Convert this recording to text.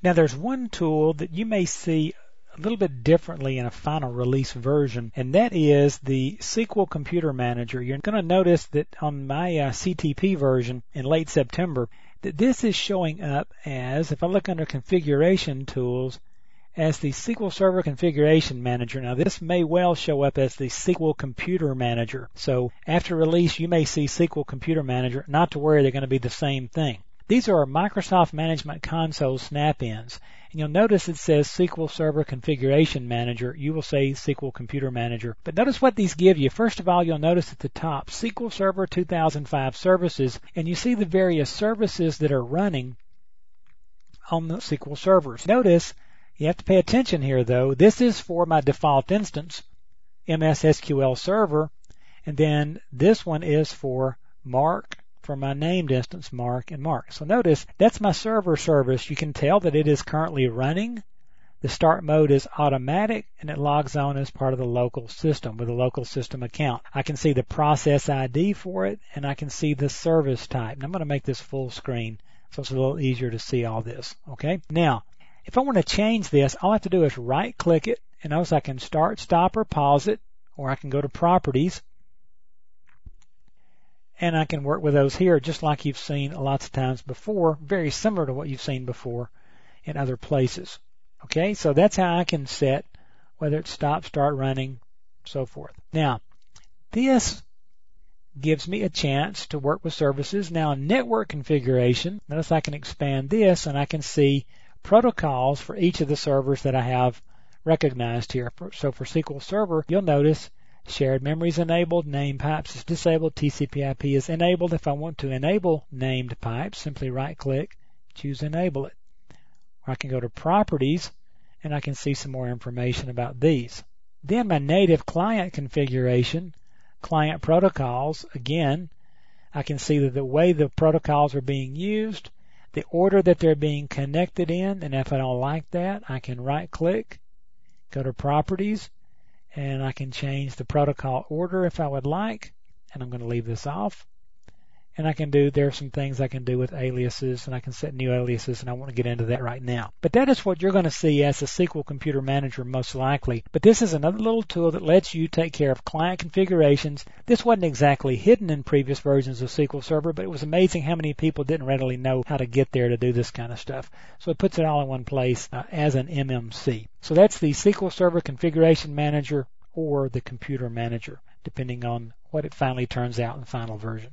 Now there's one tool that you may see a little bit differently in a final release version, and that is the SQL Computer Manager. You're going to notice that on my uh, CTP version in late September, that this is showing up as, if I look under Configuration Tools, as the SQL Server Configuration Manager. Now this may well show up as the SQL Computer Manager. So after release, you may see SQL Computer Manager. Not to worry, they're going to be the same thing. These are our Microsoft Management Console snap-ins. And you'll notice it says SQL Server Configuration Manager. You will say SQL Computer Manager. But notice what these give you. First of all, you'll notice at the top SQL Server 2005 services, and you see the various services that are running on the SQL servers. Notice you have to pay attention here though. This is for my default instance, MS SQL Server, and then this one is for Mark for my named instance, Mark and Mark. So notice that's my server service. You can tell that it is currently running. The start mode is automatic and it logs on as part of the local system with a local system account. I can see the process ID for it and I can see the service type. And I'm going to make this full screen so it's a little easier to see all this. Okay. Now, if I want to change this, all I have to do is right click it and notice I can start, stop, or pause it, or I can go to properties and I can work with those here just like you've seen lots of times before, very similar to what you've seen before in other places. Okay, so that's how I can set whether it's stop, start running, so forth. Now, this gives me a chance to work with services. Now, network configuration, notice I can expand this and I can see protocols for each of the servers that I have recognized here. So for SQL Server, you'll notice Shared memory is enabled, named pipes is disabled, TCP/IP is enabled. If I want to enable named pipes, simply right click, choose enable it. Or I can go to properties and I can see some more information about these. Then my native client configuration, client protocols, again, I can see that the way the protocols are being used, the order that they're being connected in, and if I don't like that, I can right click, go to properties, and I can change the protocol order if I would like and I'm going to leave this off and I can do there are some things I can do with aliases and I can set new aliases and I want to get into that right now. But that is what you're going to see as a SQL Computer Manager most likely. But this is another little tool that lets you take care of client configurations. This wasn't exactly hidden in previous versions of SQL Server, but it was amazing how many people didn't readily know how to get there to do this kind of stuff. So it puts it all in one place uh, as an MMC. So that's the SQL Server Configuration Manager or the Computer Manager, depending on what it finally turns out in the final version.